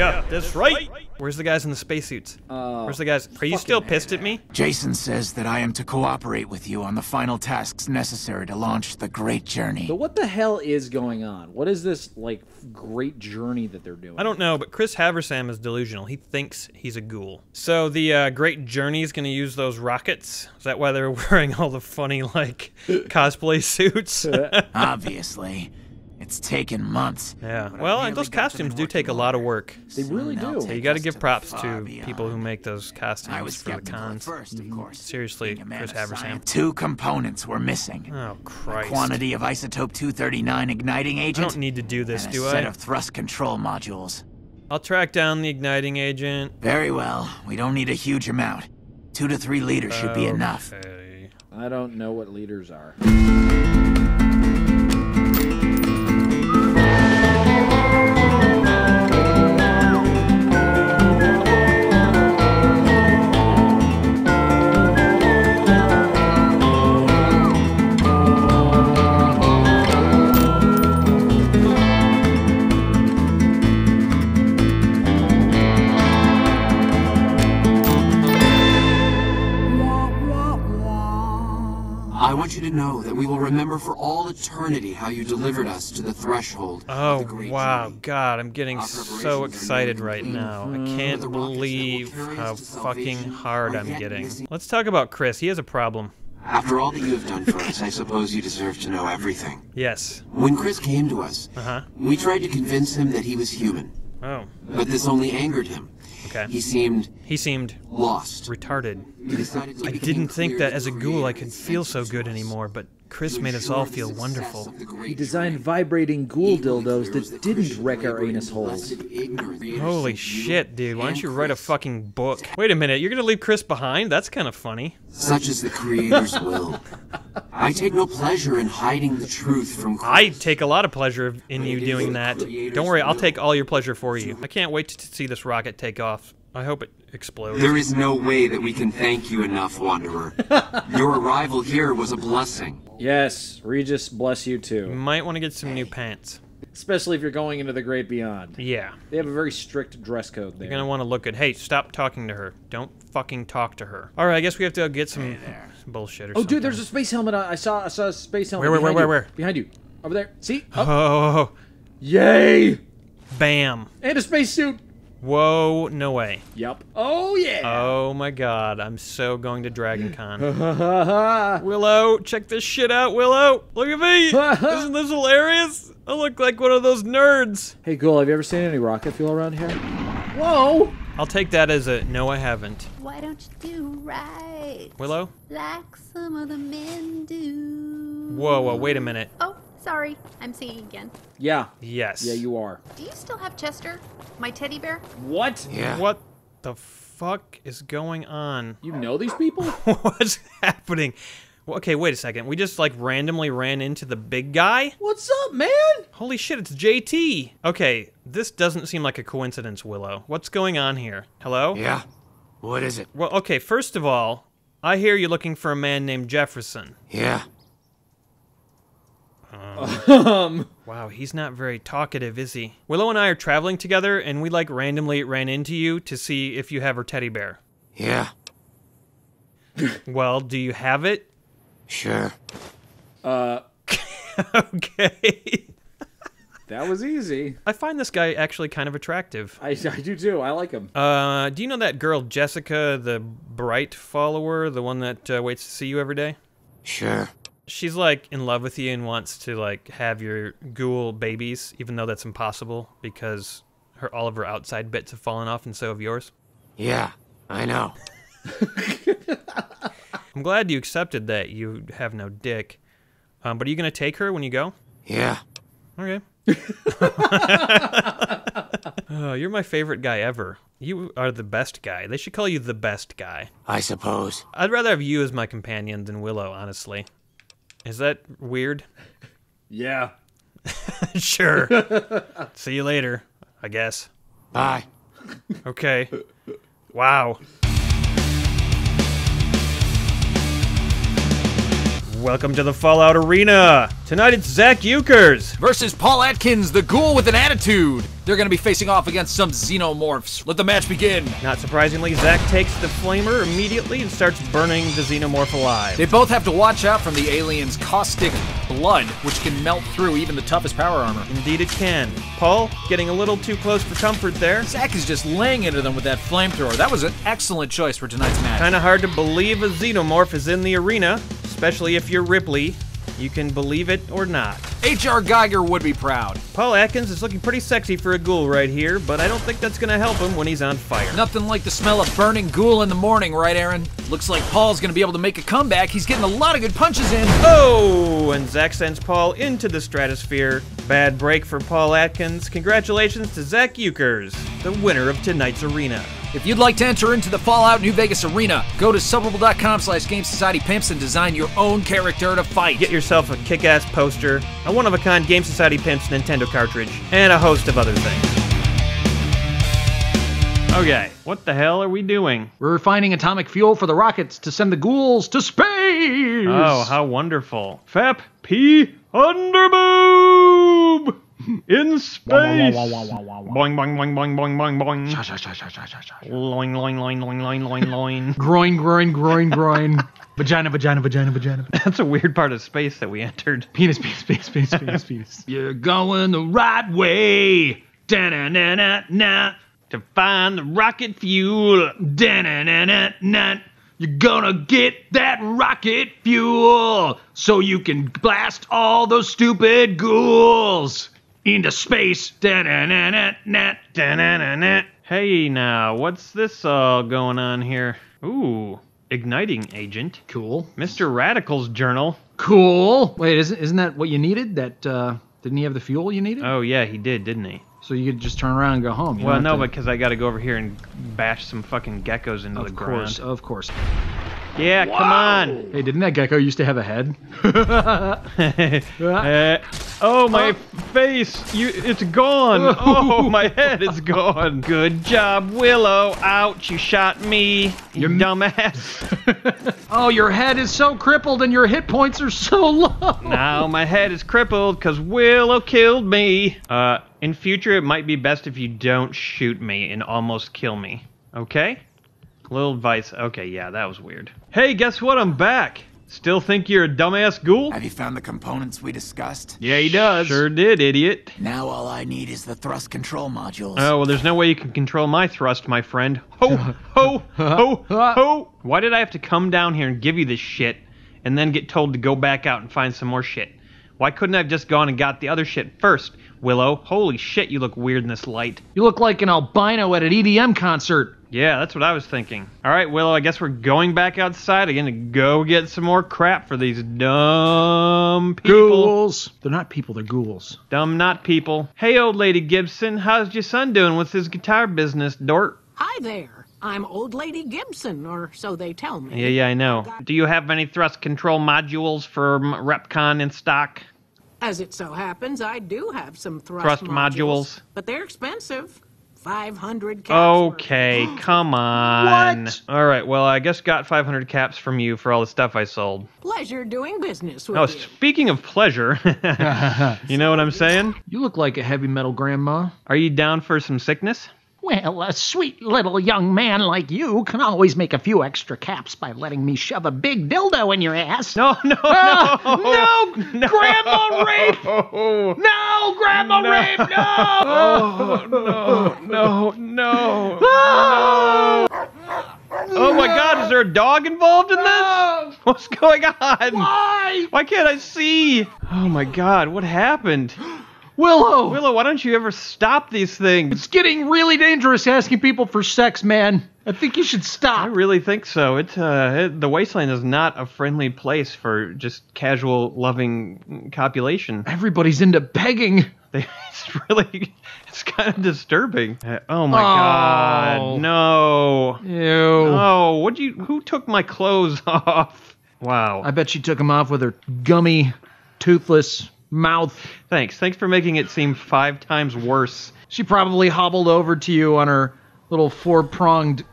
Yeah, that's right. Where's the guys in the spacesuits? Uh, Where's the guys? Are you still pissed at me? Jason says that I am to cooperate with you on the final tasks necessary to launch the Great Journey. But what the hell is going on? What is this like great journey that they're doing? I don't know, but Chris Haversam is delusional. He thinks he's a ghoul. So the uh, Great Journey is going to use those rockets. Is that why they're wearing all the funny like cosplay suits? Obviously. It's taken months. yeah. but Well, and those costumes do take a lot of work. They really do. So you got to give props to people who make those costumes I was for the cons. first, of mm-hmm. course. Seriously, Being a man Chris of Haversam. Two components were missing. Oh Christ! Quantity of isotope 239 igniting agent. I agent don't need to do this, and a do set of thrust control modules. I'll track down the igniting agent. Very well. We don't need a huge amount. Two to three liters should be enough. I don't know what liters are. Want you to know that we will remember for all eternity how you delivered us to the threshold Oh the wow, journey. God, I'm getting so excited right now. I can't the rockets that will believe how fucking hard I'm getting. missing. Let's talk about Chris. He has a problem. After all that you have done for us, I suppose you deserve to know everything. Yes. When Chris came to us, Uh huh. we tried to convince him that he was human, Oh. but this only angered him. Okay. He seemed He seemed lost. retarded. He decided to I didn't think that as a ghoul I could feel so good anymore, but Chris made us all feel wonderful. of the great He designed vibrating ghoul dildos that didn't wreck our anus holes. Holy shit, dude. Why don't you write a fucking book? Wait a minute, you're gonna leave Chris behind? That's kind of funny. Such is the Creator's will. I take no pleasure in hiding the truth from Chris. I take a lot of pleasure in you doing that. Don't worry, I'll take all your pleasure for you. I can't wait to see this rocket take off. I hope it explodes. There is no way that we can thank you enough, Wanderer. Your arrival here was a blessing. Yes, Regis, bless you too. You too. might want to get some new pants. Especially if you're going into the great beyond. Yeah. They have a very strict dress code there. You're gonna want to look good. Hey, stop talking to her. Don't fucking talk to her. All right, I guess we have to get some, some bullshit or Oh, something. dude, there's a space helmet. On. I saw. I saw a space helmet. Where, where, where, where, where? Behind you, over there. See? Oh, Oh, yay! bam. And a spacesuit. Whoa, no way. Yep. Oh yeah. Oh my god, I'm so going to Dragon Con. Willow, check this shit out, Willow. Look at me. Isn't this hilarious? I look like one of those nerds. Hey, Ghoul, have you ever seen any rocket fuel around here? Whoa! I'll take that as a no, I haven't. Why don't you do right Willow? like some of the men do? Whoa, whoa, wait a minute. Oh, sorry. I'm singing again. Yeah. Yes. Yeah, you are. Do you still have Chester? My teddy bear? What? Yeah. What the fuck is going on? You know these people? What's happening? Well, Okay, wait a second. We just like randomly ran into the big guy? What's up, man? Holy shit, it's JT. Okay, this doesn't seem like a coincidence, Willow. What's going on here? Hello? Yeah. What is it? Well, okay, first of all, I hear you're looking for a man named Jefferson. Yeah. Um. Wow, he's not very talkative, is he? Willow and I are traveling together, and we like randomly ran into you to see if you have her teddy bear. Yeah. Well, do you have it? Sure. Uh. okay. That was easy. I find this guy actually kind of attractive. I, I do too. I like him. Uh, do you know that girl Jessica, the bright follower, the one that uh, waits to see you every day? Sure. She's like in love with you and wants to like have your ghoul babies, even though that's impossible because her all of her outside bits have fallen off, and so have yours. Yeah. I know. I'm glad you accepted that you have no dick. Um, but are you gonna take her when you go? Yeah. Okay. oh, you're my favorite guy ever. You are the best guy. They should call you the best guy. I suppose. I'd rather have you as my companion than Willow, honestly. Is that weird? Yeah. sure. See you later, I guess. Bye. Okay. Wow. Welcome to the Fallout Arena. Tonight it's Zach Euchers. versus Paul Atkins, the ghoul with an attitude. They're going to be facing off against some xenomorphs. Let the match begin. Not surprisingly, Zach takes the flamer immediately and starts burning the xenomorph alive. They both have to watch out from the alien's caustic blood, which can melt through even the toughest power armor. Indeed, it can. Paul getting a little too close for comfort there. Zack is just laying into them with that flamethrower. That was an excellent choice for tonight's match. Kind of hard to believe a xenomorph is in the arena, especially if you're Ripley. You can believe it or not. H.R. Giger would be proud. Paul Atkins is looking pretty sexy for a ghoul right here, but I don't think that's gonna help him when he's on fire. Nothing like the smell of burning ghoul in the morning, right, Aaron? Looks like Paul's gonna be able to make a comeback. He's getting a lot of good punches in. Oh, and Zach sends Paul into the stratosphere. Bad break for Paul Atkins. Congratulations to Zach Euchers, the winner of tonight's arena. If you'd like to enter into the Fallout New Vegas arena, go to subbable.com slash Game Society Pimps and design your own character to fight. Get yourself a kick-ass poster, a one-of-a-kind Game Society Pimps Nintendo cartridge, and a host of other things. Okay, what the hell are we doing? We're refining atomic fuel for the rockets to send the ghouls to space. Oh, how wonderful. Fap P Underboob! In space! Boing, boing, boing, boing, boing, boing, boing. Loing, loing, loing, loing, loing, loing, loing. groin, groin, groin, groin. vagina, vagina, vagina, vagina. That's a weird part of space that we entered. Penis, penis, penis, penis, penis, penis. You're going the right way. Da-na-na-na-na. To find the rocket fuel. Da-na-na-na-na. You're gonna get that rocket fuel so you can blast all those stupid ghouls into space. Hey now, what's this all going on here? Ooh, igniting agent. Cool. Mr. Radical's journal. Cool. Wait, isn't isn't that what you needed? That uh, didn't he have the fuel you needed? Oh yeah, he did, didn't he? So you could just turn around and go home. You Well, no, to- because I got to go over here and bash some fucking geckos into the ground. of course, of course. Yeah, come on. Hey, didn't that gecko used to have a head? Uh, oh my face! You, it's gone. Oh, my head is gone. Good job, Willow. Ouch! You shot me. You dumbass. oh, your head is so crippled and your hit points are so low. now my head is crippled because Willow killed me. Uh, in future, it might be best if you don't shoot me and almost kill me. Okay? Little advice. Okay, yeah, that was weird. Hey, guess what? I'm back. Still think you're a dumbass ghoul? Have you found the components we discussed? Yeah, he does. Sure did, idiot. Now all I need is the thrust control modules. Oh, well, there's no way you can control my thrust, my friend. Ho, ho, ho, ho. Why did I have to come down here and give you this shit and then get told to go back out and find some more shit? Why couldn't I have just gone and got the other shit first? Willow, holy shit, you look weird in this light. You look like an albino at an EDM concert. Yeah, that's what I was thinking. All right, Willow, I guess we're going back outside again to go get some more crap for these dumb people. Ghouls. They're not people, they're ghouls. Dumb not people. Hey, old lady Gibson, how's your son doing with his guitar business, Dort? Hi there. I'm Old Lady Gibson, or so they tell me. Yeah, yeah, I know. Do you have any thrust control modules for REPCONN in stock? As it so happens, I do have some thrust, Thrust modules. but they're expensive. 500 caps. worth. Okay, come on. What? All right, well, I guess got 500 caps from you for all the stuff I sold. Pleasure doing business with Oh, you. speaking of pleasure, you know what I'm saying? You look like a heavy metal grandma. Are you down for some sickness? Well, a sweet little young man like you can always make a few extra caps by letting me shove a big dildo in your ass. No, no, Ah, no, no, Grandma rape! no, No, grandma No. rape! No! Oh, no, no, no, no. Oh my god, is there a dog involved in this? What's going on? Why? Why can't I see? Oh my god, what happened? Willow! Willow, why don't you ever stop these things? It's getting really dangerous asking people for sex, man. I think you should stop. I really think so. It's uh, it, the wasteland is not a friendly place for just casual, loving copulation. Everybody's into begging. They, it's really, it's kind of disturbing. Uh, oh my Oh. god, no. Ew. Oh, what you? Who took my clothes off? Wow. I bet she took them off with her gummy, toothless mouth. Thanks. Thanks for making it seem five times worse. She probably hobbled over to you on her little four pronged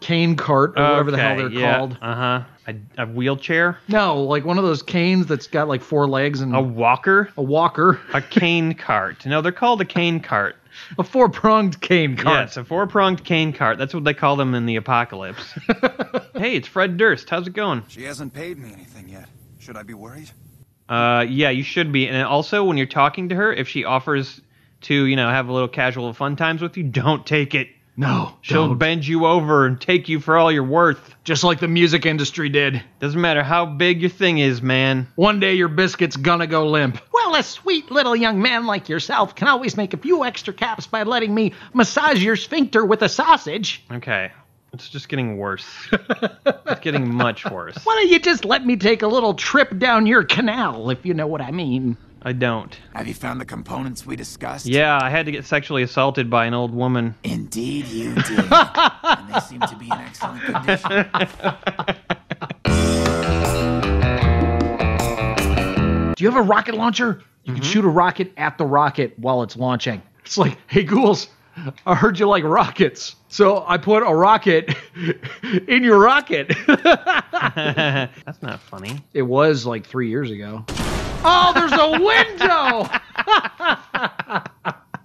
cane cart or whatever the hell they're yeah. called. Uh huh. A, a wheelchair? No, like one of those canes that's got like four legs and A walker? a walker, A cane cart. No, they're called a cane cart. a four pronged cane cart. Yes, a four pronged cane cart. That's what they call them in the apocalypse. hey, it's Fred Durst. How's it going? She hasn't paid me anything yet. Should I be worried? Uh, yeah, you should be. And also, when you're talking to her, if she offers to, you know, have a little casual fun times with you, don't take it. No, She'll don't. bend you over and take you for all you're worth. Just like the music industry did. Doesn't matter how big your thing is, man. One day your biscuit's gonna go limp. Well, a sweet little young man like yourself can always make a few extra caps by letting me massage your sphincter with a sausage. Okay. It's just getting worse. it's getting much worse. Why don't you just let me take a little trip down your canal, if you know what I mean? I don't. Have you found the components we discussed? Yeah, I had to get sexually assaulted by an old woman. Indeed, you did. and they seem to be in excellent condition. Do you have a rocket launcher? You can mm-hmm. shoot a rocket at the rocket while it's launching. It's like, hey, ghouls, I heard you like rockets. So I put a rocket in your rocket. That's not funny. it was like three years ago. Oh, there's a window!